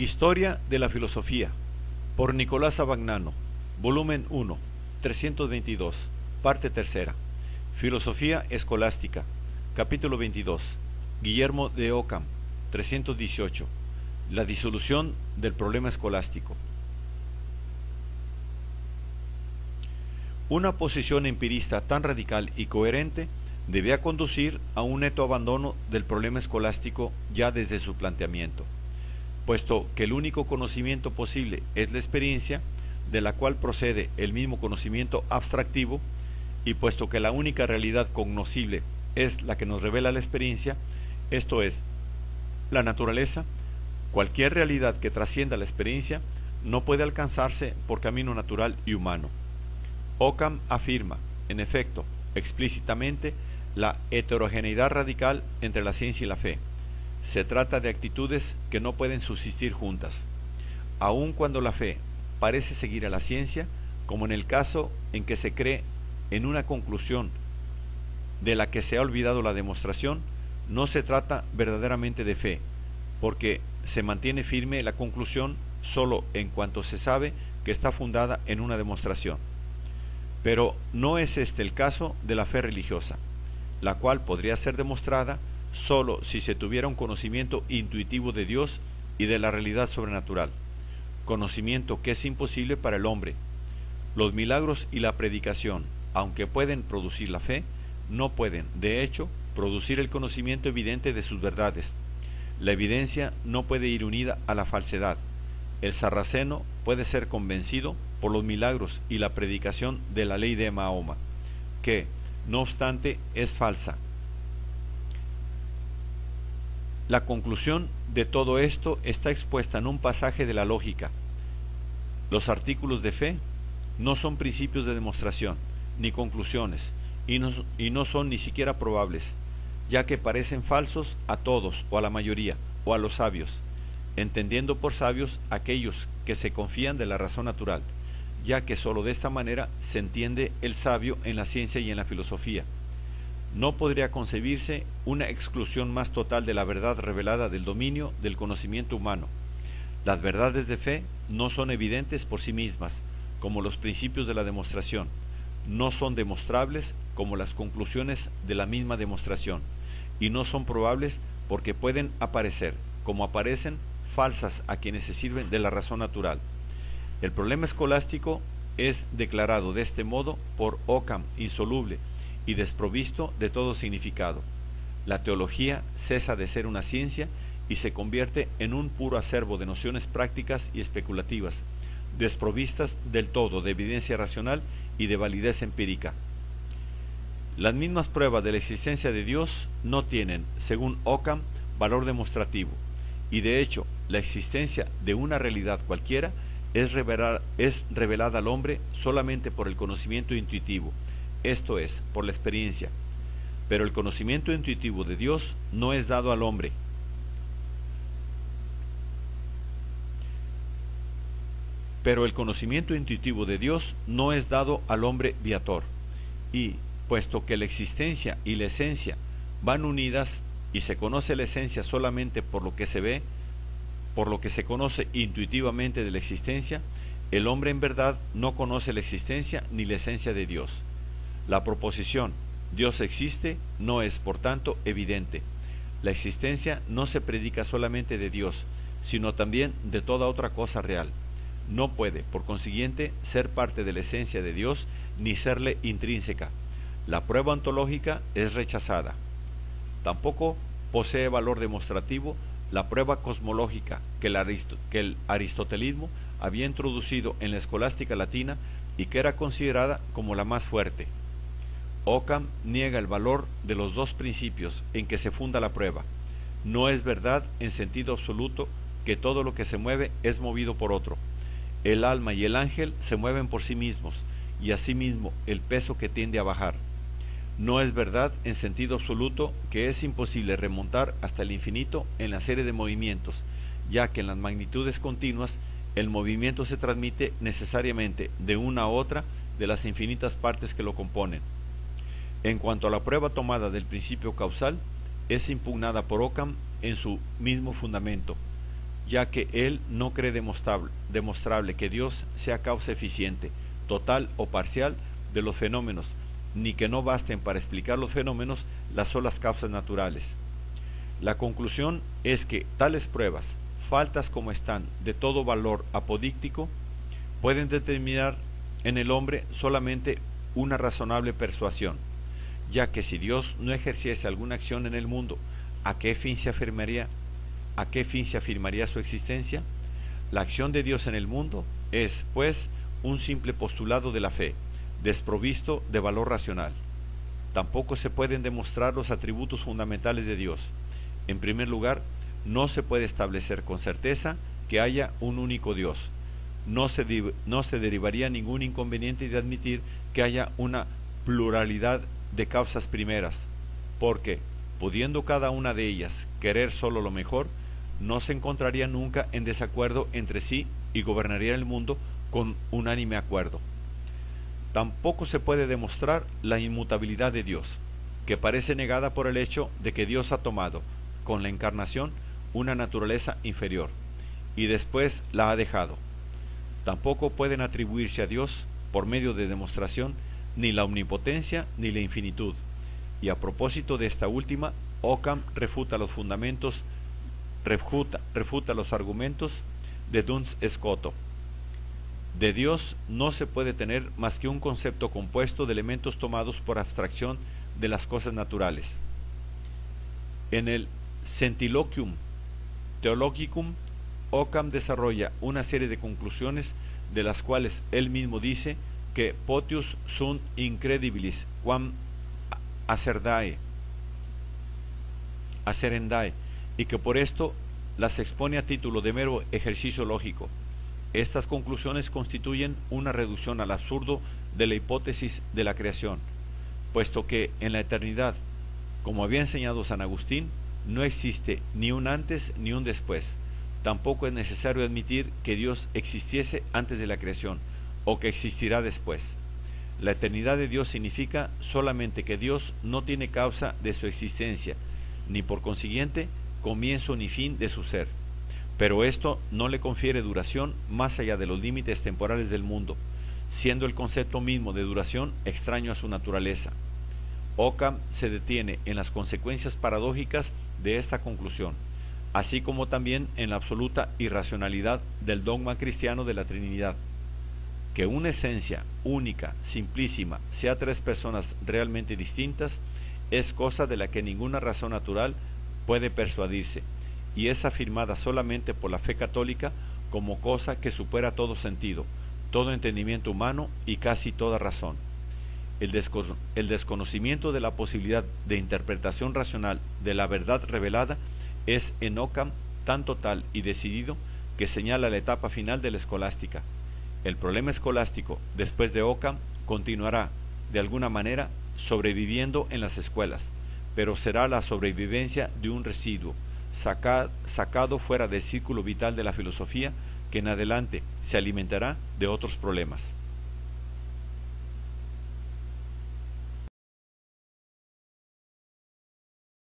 Historia de la Filosofía, por Nicolás Abagnano, volumen 1, 322, parte tercera. Filosofía Escolástica, capítulo 22. Guillermo de Ockham, 318. La disolución del problema escolástico. Una posición empirista tan radical y coherente debía conducir a un neto abandono del problema escolástico ya desde su planteamiento puesto que el único conocimiento posible es la experiencia, de la cual procede el mismo conocimiento abstractivo, y puesto que la única realidad cognoscible es la que nos revela la experiencia, esto es, la naturaleza, cualquier realidad que trascienda la experiencia no puede alcanzarse por camino natural y humano. Ockham afirma, en efecto, explícitamente, la heterogeneidad radical entre la ciencia y la fe se trata de actitudes que no pueden subsistir juntas, aun cuando la fe parece seguir a la ciencia, como en el caso en que se cree en una conclusión de la que se ha olvidado la demostración, no se trata verdaderamente de fe, porque se mantiene firme la conclusión sólo en cuanto se sabe que está fundada en una demostración. Pero no es este el caso de la fe religiosa, la cual podría ser demostrada solo si se tuviera un conocimiento intuitivo de Dios y de la realidad sobrenatural, conocimiento que es imposible para el hombre. Los milagros y la predicación, aunque pueden producir la fe, no pueden, de hecho, producir el conocimiento evidente de sus verdades. La evidencia no puede ir unida a la falsedad. El sarraceno puede ser convencido por los milagros y la predicación de la ley de Mahoma, que, no obstante, es falsa la conclusión de todo esto está expuesta en un pasaje de la lógica. Los artículos de fe no son principios de demostración, ni conclusiones, y no, son ni siquiera probables, ya que parecen falsos a todos o a la mayoría, o a los sabios, entendiendo por sabios aquellos que se confían de la razón natural, ya que sólo de esta manera se entiende el sabio en la ciencia y en la filosofía no podría concebirse una exclusión más total de la verdad revelada del dominio del conocimiento humano. Las verdades de fe no son evidentes por sí mismas, como los principios de la demostración, no son demostrables como las conclusiones de la misma demostración, y no son probables porque pueden aparecer, como aparecen, falsas a quienes se sirven de la razón natural. El problema escolástico es declarado de este modo por Ockham insoluble, y desprovisto de todo significado. La teología cesa de ser una ciencia y se convierte en un puro acervo de nociones prácticas y especulativas, desprovistas del todo de evidencia racional y de validez empírica. Las mismas pruebas de la existencia de Dios no tienen, según Ockham, valor demostrativo, y de hecho la existencia de una realidad cualquiera es es revelada al hombre solamente por el conocimiento intuitivo, esto es, por la experiencia. Pero el conocimiento intuitivo de Dios no es dado al hombre. Pero el conocimiento intuitivo de Dios no es dado al hombre viator. Y, puesto que la existencia y la esencia van unidas y se conoce la esencia solamente por lo que se ve, por lo que se conoce intuitivamente de la existencia, el hombre en verdad no conoce la existencia ni la esencia de Dios. La proposición Dios existe no es, por tanto, evidente. La existencia no se predica solamente de Dios, sino también de toda otra cosa real. No puede, por consiguiente, ser parte de la esencia de Dios ni serle intrínseca. La prueba ontológica es rechazada. Tampoco posee valor demostrativo la prueba cosmológica que el, aristotelismo había introducido en la escolástica latina y que era considerada como la más fuerte. Ockham niega el valor de los dos principios en que se funda la prueba. No es verdad en sentido absoluto que todo lo que se mueve es movido por otro. El alma y el ángel se mueven por sí mismos y asimismo el peso que tiende a bajar. No es verdad en sentido absoluto que es imposible remontar hasta el infinito en la serie de movimientos, ya que en las magnitudes continuas el movimiento se transmite necesariamente de una a otra de las infinitas partes que lo componen. En cuanto a la prueba tomada del principio causal, es impugnada por Ockham en su mismo fundamento, ya que él no cree demostrable, demostrable que Dios sea causa eficiente, total o parcial de los fenómenos, ni que no basten para explicar los fenómenos las solas causas naturales. La conclusión es que tales pruebas, faltas como están de todo valor apodíctico, pueden determinar en el hombre solamente una razonable persuasión, ya que si Dios no ejerciese alguna acción en el mundo, ¿a qué fin se afirmaría? ¿A qué fin se afirmaría su existencia? La acción de Dios en el mundo es, pues, un simple postulado de la fe, desprovisto de valor racional. Tampoco se pueden demostrar los atributos fundamentales de Dios. En primer lugar, no se puede establecer con certeza que haya un único Dios. No se, no se derivaría ningún inconveniente de admitir que haya una pluralidad de causas primeras, porque, pudiendo cada una de ellas querer solo lo mejor, no se encontraría nunca en desacuerdo entre sí y gobernaría el mundo con unánime acuerdo. Tampoco se puede demostrar la inmutabilidad de Dios, que parece negada por el hecho de que Dios ha tomado, con la encarnación, una naturaleza inferior, y después la ha dejado. Tampoco pueden atribuirse a Dios, por medio de demostración, ni la omnipotencia ni la infinitud. Y a propósito de esta última, Ockham refuta los fundamentos, refuta, refuta los argumentos de Duns Scoto. De Dios no se puede tener más que un concepto compuesto de elementos tomados por abstracción de las cosas naturales. En el Centiloquium Theologicum, Occam desarrolla una serie de conclusiones de las cuales él mismo dice que potius sunt incredibilis quam acerdae, acerendae, y que por esto las expone a título de mero ejercicio lógico. Estas conclusiones constituyen una reducción al absurdo de la hipótesis de la creación, puesto que en la eternidad, como había enseñado San Agustín, no existe ni un antes ni un después. Tampoco es necesario admitir que Dios existiese antes de la creación o que existirá después. La eternidad de Dios significa solamente que Dios no tiene causa de su existencia, ni por consiguiente comienzo ni fin de su ser. Pero esto no le confiere duración más allá de los límites temporales del mundo, siendo el concepto mismo de duración extraño a su naturaleza. Occam se detiene en las consecuencias paradójicas de esta conclusión, así como también en la absoluta irracionalidad del dogma cristiano de la Trinidad. Que una esencia única, simplísima, sea tres personas realmente distintas, es cosa de la que ninguna razón natural puede persuadirse, y es afirmada solamente por la fe católica como cosa que supera todo sentido, todo entendimiento humano y casi toda razón. El, desconocimiento de la posibilidad de interpretación racional de la verdad revelada es en Ockham tan total y decidido que señala la etapa final de la escolástica. El problema escolástico, después de Ockham, continuará, de alguna manera, sobreviviendo en las escuelas, pero será la sobrevivencia de un residuo, sacado fuera del círculo vital de la filosofía, que en adelante se alimentará de otros problemas.